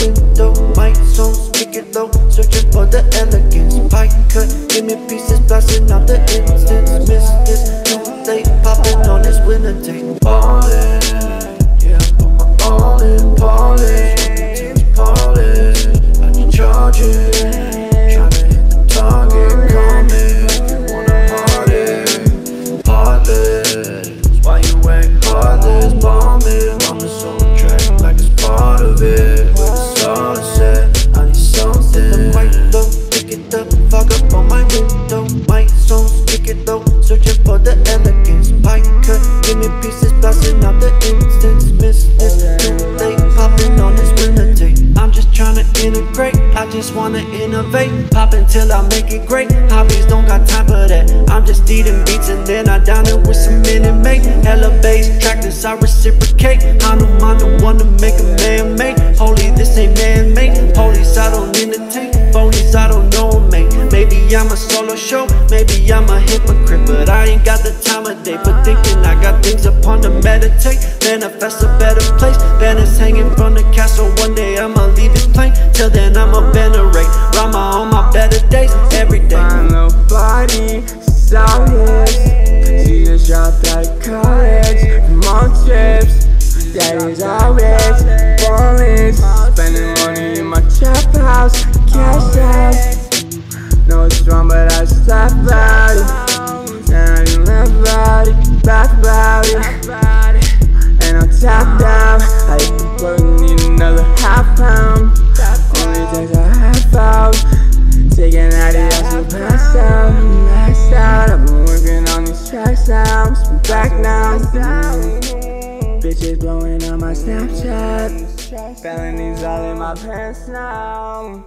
window. My song speaking low, searching for the elegance. Pie cut, give me pieces, blasting out the fog up on my window. My speak it low, searching for the elegance. Pie cut, give me pieces, blasting out the instance. Miss this, oh, too late, popping on this winner tape. I'm just tryna integrate, I just wanna innovate. Pop until I make it great. Hobbies don't got time for that. I'm just eating beats and then I down it with some Minute Maid. Hella bass, tractors, I reciprocate. I'm the one to make a man make. I'm a solo show, maybe I'm a hypocrite, but I ain't got the time of day for thinking. I got things upon to meditate, manifest a better place. Banners hanging from the castle. One day I'ma leave it plain Till then I'ma venerate. Rama on my better days, every day. Find nobody here. She just dropped out of college from trips. Daddy's always laugh about it. I can laugh about it, laugh about it. And I'm tapped out. I hit the need another half pound. Only takes a half out. Taking out I still pass out. Maxed out. I've been working on these tracks now. Spin back now. Bitches blowing on my Snapchat. Felonies all in my pants now.